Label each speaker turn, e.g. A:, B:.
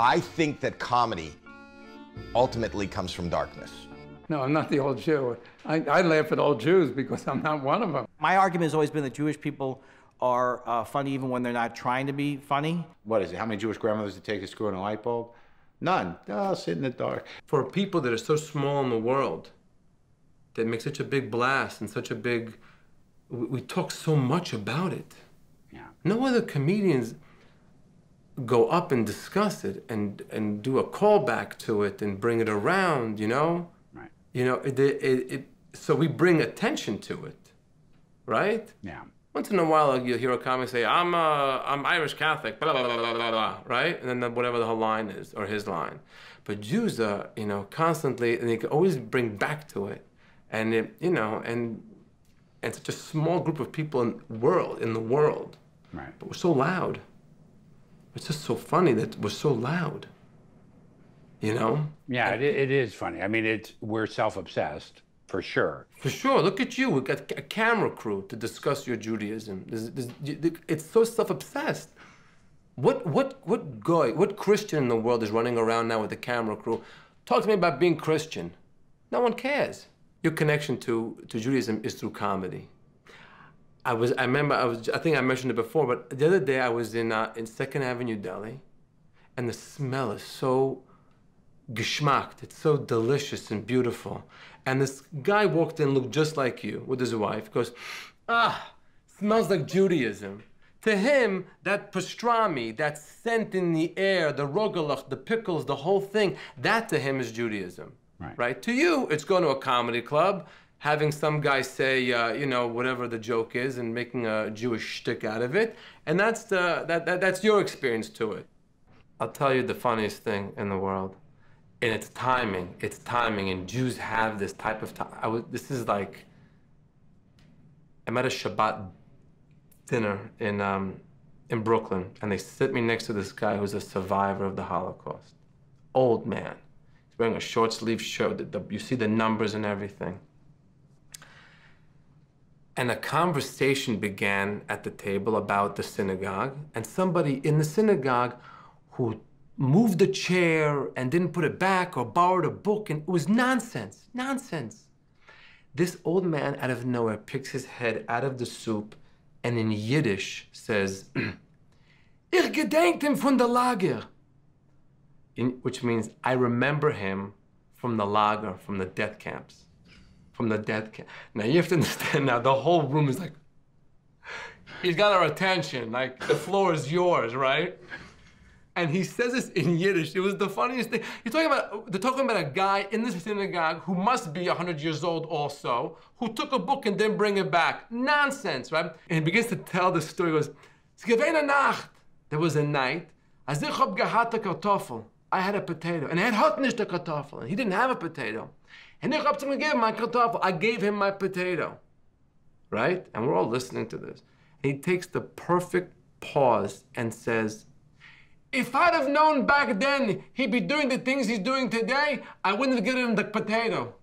A: I think that comedy ultimately comes from darkness.
B: No, I'm not the old Jew. I, I laugh at old Jews because I'm not one of them.
C: My argument has always been that Jewish people are uh, funny even when they're not trying to be funny.
D: What is it? How many Jewish grandmothers did take a screw in a light bulb? None. Oh, sit in the dark.
E: For people that are so small in the world, that make such a big blast and such a big, we, we talk so much about it.
D: Yeah.
E: No other comedians go up and discuss it and and do a callback to it and bring it around. You know.
D: Right.
E: You know it, it, it so we bring attention to it, right?
D: Yeah.
E: Once in a while, you'll hear a comic say, "I'm uh, I'm Irish Catholic," blah blah blah blah blah blah, right? And then whatever the whole line is or his line. But Jews are, you know, constantly, and they can always bring back to it, and it, you know, and and such a small group of people in the world in the world,
D: Right.
E: but we're so loud. It's just so funny that we're so loud. You know?
F: Yeah, it, it is funny. I mean, it's we're self-obsessed for sure.
E: For sure. Look at you. We've got a camera crew to discuss your Judaism. There's, there's, it's so self-obsessed. What, what, what guy, what Christian in the world is running around now with a camera crew? Talk to me about being Christian. No one cares. Your connection to, to Judaism is through comedy. I was, I remember, I was, I think I mentioned it before, but the other day I was in, uh, in Second Avenue, Deli, and the smell is so geschmackt. It's so delicious and beautiful. And this guy walked in, looked just like you, with his wife, goes, ah, smells like Judaism. To him, that pastrami, that scent in the air, the rugelach, the pickles, the whole thing, that to him is Judaism.
D: Right.
E: Right? To you, it's going to a comedy club, having some guy say, uh, you know, whatever the joke is, and making a Jewish shtick out of it. And that's, the, that, that, that's your experience to it. I'll tell you the funniest thing in the world. And it's timing. It's timing. And Jews have this type of time. I was, this is like, I'm at a Shabbat dinner in, um, in Brooklyn, and they sit me next to this guy who's a survivor of the Holocaust. Old man. He's wearing a short sleeve shirt. The, the, you see the numbers and everything. And a conversation began at the table about the synagogue, and somebody in the synagogue who moved the chair and didn't put it back or borrowed a book, and it was nonsense, nonsense. This old man out of nowhere picks his head out of the soup and in Yiddish says, Ich gedenkt ihm von der Lager. In, which means, I remember him from the lager, from the death camps. From the death camp. Now you have to understand now, the whole room is like, he's got our attention, like the floor is yours, right? And he says this in Yiddish. It was the funniest thing. You're talking about, they're talking about a guy in the synagogue who must be 100 years old also, who took a book and didn't bring it back. Nonsense, right? And he begins to tell the story. He goes. There was a night. I had a potato. And er hat nicht a Kartoffel. And he didn't have a potato. And ich hab ihm gegeben my Kartoffel. I gave him my potato. Right? And we're all listening to this. And he takes the perfect pause and says, if I'd have known back then he'd be doing the things he's doing today, I wouldn't have given him the potato.